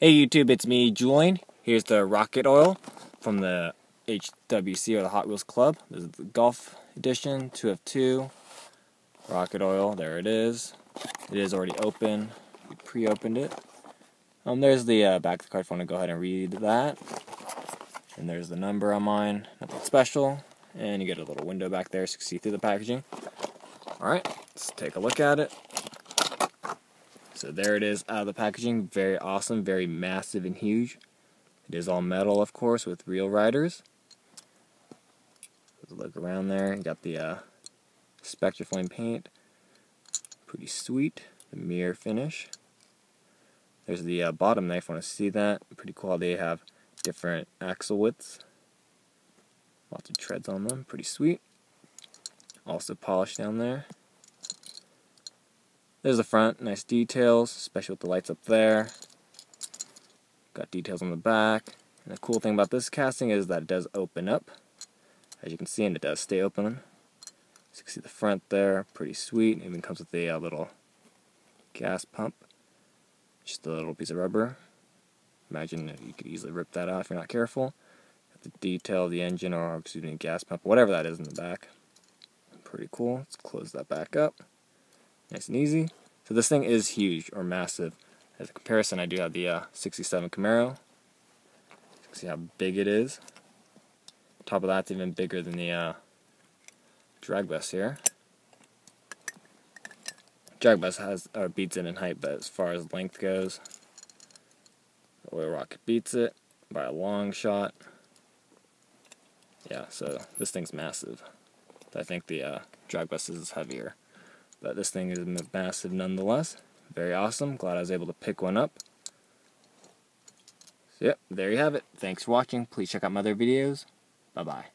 Hey YouTube, it's me, Julian. Here's the rocket oil from the HWC or the Hot Wheels Club. This is the Gulf Edition, 2 of 2. Rocket oil, there it is. It is already open. We pre-opened it. Um, there's the uh, back of the card if you want to go ahead and read that. And there's the number on mine, nothing special. And you get a little window back there so you can see through the packaging. Alright, let's take a look at it. So there it is out of the packaging. Very awesome, very massive and huge. It is all metal, of course, with real riders. Let's look around there. You got the uh, Spectraflame paint. Pretty sweet. The mirror finish. There's the uh, bottom knife. Want to see that? Pretty cool. They have different axle widths. Lots of treads on them. Pretty sweet. Also polished down there. There's the front, nice details, especially with the lights up there. Got details on the back. And the cool thing about this casting is that it does open up. As you can see, and it does stay open. So you can see the front there, pretty sweet. It even comes with a uh, little gas pump. Just a little piece of rubber. Imagine you could easily rip that out if you're not careful. Got the detail of the engine, or excuse me, gas pump, whatever that is in the back. Pretty cool. Let's close that back up. Nice and easy. So this thing is huge or massive. As a comparison, I do have the uh, 67 Camaro. See how big it is. Top of that's even bigger than the uh, drag bus here. Drag bus has or beats it in height, but as far as length goes, the Oil Rocket beats it by a long shot. Yeah, so this thing's massive. I think the uh, drag bus is heavier. But this thing is massive nonetheless. Very awesome. Glad I was able to pick one up. So, yep, there you have it. Thanks for watching. Please check out my other videos. Bye-bye.